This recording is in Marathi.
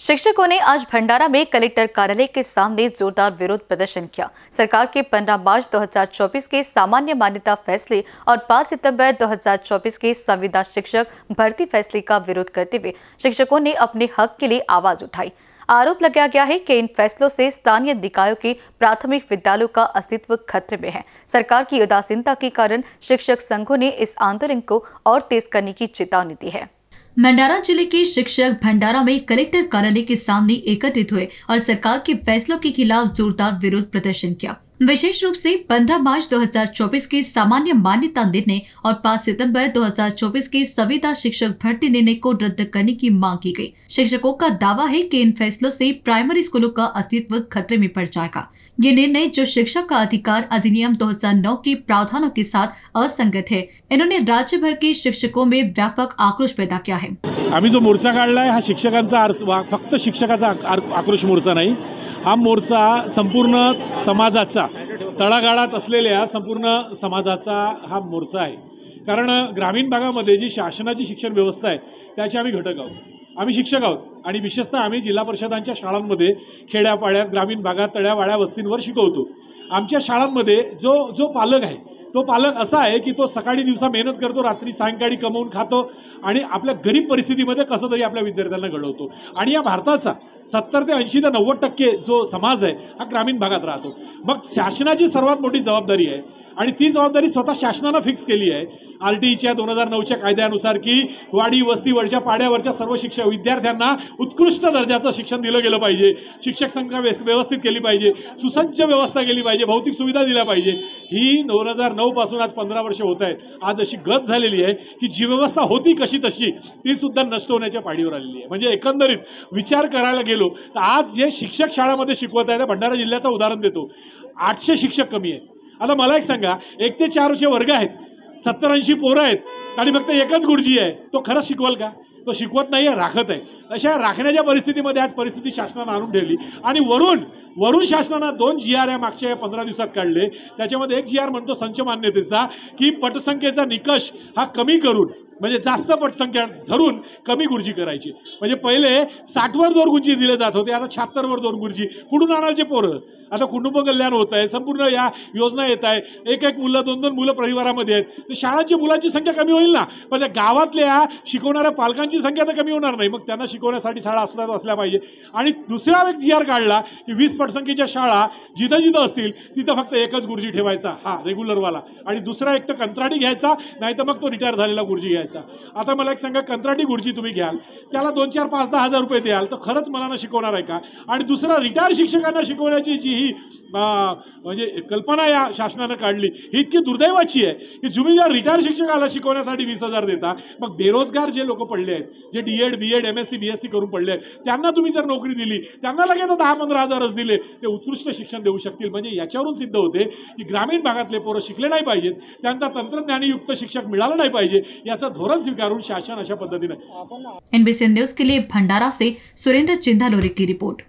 शिक्षकों ने आज भंडारा में कलेक्टर कार्यालय के सामने जोरदार विरोध प्रदर्शन किया। सरकार के 15 मार्च 2024 के सामान्य मान्यता फैसले और 5 सितंबर 2024 के संविदा शिक्षक भर्ती फैसले का विरोध करते हुए शिक्षकों ने अपने हक के लिए आवाज़ उठाई। आरोप लगाया गया है कि इन फैसलों से स्थानीय निकायों के प्राथमिक विद्यालयों का अस्तित्व खतरे में है। सरकार की उदासीनता के कारण शिक्षक संघों ने इस आंदोलन को और तेज करने की चेतावनी दी है। भंडारा जिले के शिक्षक भंडारा में कलेक्टर कार्यालय के सामने एकत्रित हुए और सरकार के फैसलों के खिलाफ जोरदार विरोध प्रदर्शन किया। विशेष रूप से 15 मार्च 2024 के सामान्य मान्यता निर्णय और 5 सितंबर 2024 के संविदा शिक्षक भर्ती निर्णय को रद्द करने की मांग की गई। शिक्षकों का दावा है कि इन फैसलों से प्राइमरी स्कूलों का अस्तित्व खतरे में पड़ जाएगा। ये निर्णय जो शिक्षक का अधिकार अधिनियम 2009 के प्रावधानों के साथ असंगत है, इन्होंने राज्य भर के शिक्षकों में व्यापक आक्रोश पैदा किया है। आम्ही जो मोर्चा काढलाय, हा शिक्षकांचा फक्त शिक्षकाचा आक्रोश मोर्चा नाही. हा मोर्चा संपूर्ण समाजाचा तळागाळात असलेल्या संपूर्ण समाजाचा हा मोर्चा आहे. कारण ग्रामीण भागामध्ये जी शासनाची शिक्षण व्यवस्था आहे त्याचे आम्ही घटक आहोत. आम्ही शिक्षक आहोत. आणि विशेषतः आम्ही जिल्हा परिषदांच्या शाळांमध्ये खेड्यापाड्यात ग्रामीण भागात तळ्यावाड्या वस्तींवर शिकवतो. आमच्या शाळांमध्ये जो जो पालक आहे तो पालक असा आहे की तो सकाळी दिवसा मेहनत करतो रात्री सायंकाळी कमवून खातो आणि आपल्या गरीब परिस्थितीमध्ये कसं तरी आपल्या विद्यार्थ्यांना घडवतो. आणि या भारताचा सत्तर ते ऐंशी ते नव्वद टक्के जो समाज आहे हा ग्रामीण भागात राहतो. मग शासनाची सर्वात मोठी जबाबदारी आहे आणि ती जबाबदारी स्वतः शासनानं फिक्स केली आहे. आर टी ईच्या दोन हजार नऊच्या कायद्यानुसार की वाडी वस्तीवरच्या पाड्यावरच्या सर्व शिक्षक विद्यार्थ्यांना उत्कृष्ट दर्जाचं शिक्षण दिलं गेलं पाहिजे. शिक्षक संख्या व्यस- व्यवस्थित केली पाहिजे. सुसज्ज व्यवस्था केली पाहिजे. भौतिक सुविधा दिल्या पाहिजे. ही दोन हजार नऊपासून आज पंधरा वर्ष होत आहेत. आज अशी गत झालेली आहे की जी व्यवस्था होती कशी तशी ती सुद्धा नष्ट होण्याच्या पाडीवर आलेली आहे. म्हणजे एकंदरीत विचार करायला गेलो तर आज जे शिक्षक शाळामध्ये शिकवत आहेत भंडारा जिल्ह्याचं उदाहरण देतो. आठशे शिक्षक कमी आहेत. आता मला एक सांगा एक ते चारचे वर्ग आहेत सत्तर ऐंशी पोरं आहेत आणि फक्त एकच गुरुजी आहे तो खरंच शिकवाल का? तो शिकवत नाही आहे राखत आहे. अशा राखण्याच्या परिस्थितीमध्ये आज परिस्थिती शासनानं आणून ठेवली. आणि वरून वरून शासनानं दोन जी आर या मागच्या या पंधरा दिवसात काढले. त्याच्यामध्ये एक जी आर म्हणतो संच मान्यतेचा की पटसंख्येचा निकष हा कमी करून म्हणजे जास्त पटसंख्या धरून कमी गुरुजी करायची. म्हणजे पहिले साठवर दोन गुरुजी दिले जात होते आता शहात्तरवर दोन गुरुजी. कुठून आणायचे पोरं? आता कुटुंब कल्याण होत आहे संपूर्ण या योजना येत आहे. एक एक मुलं दोन दोन मुलं परिवारामध्ये आहेत. तर शाळांची मुलांची संख्या कमी होईल ना? पण त्या गावातल्या शिकवणाऱ्या पालकांची संख्या तर कमी होणार नाही. मग त्यांना शिकवण्यासाठी शाळा असल्या असल्या पाहिजे. आणि दुसरा एक जी आर काढला की वीस पटसंख्येच्या शाळा जिथं जिथं असतील तिथं फक्त एकच गुरुजी ठेवायचा. हा रेग्युलरवाला आणि दुसरा एक तर कंत्राटी घ्यायचा नाही तर मग तो रिटायर झालेला गुरुजी घ्यायचा. आता मला एक सांगा कंत्राटी गुरुजी तुम्ही घ्याल त्याला दोन चार पाच दहा हजार रुपये द्याल तर खरंच मनानं शिकवणार आहे का? आणि दुसरा रिटायर शिक्षकांना शिकवण्याची जी ही म्हणजे कल्पना या शासनानं काढली ही इतकी दुर्दैवाची आहे की तुम्ही जर रिटायर शिक्षकाला शिकवण्यासाठी वीस हजार देता मग बेरोजगार जे लोक पडले आहेत जे D Ed B Ed M S C B S C करून पडले आहेत त्यांना तुम्ही जर नोकरी दिली त्यांना लगेच दहा पंधरा हजारच दिले ते उत्कृष्ट शिक्षण देऊ शकतील. म्हणजे याच्यावरून सिद्ध होते की ग्रामीण भागातले पोरं शिकले नाही पाहिजेत त्यांना तंत्रज्ञानीयुक्त शिक्षक मिळालं नाही पाहिजे याचं धोरण स्वीकारून शासन अशा पद्धतीने. एनबीसी न्यूज के लिए भंडारा से सुरेंद्र चिंधालोरी की रिपोर्ट।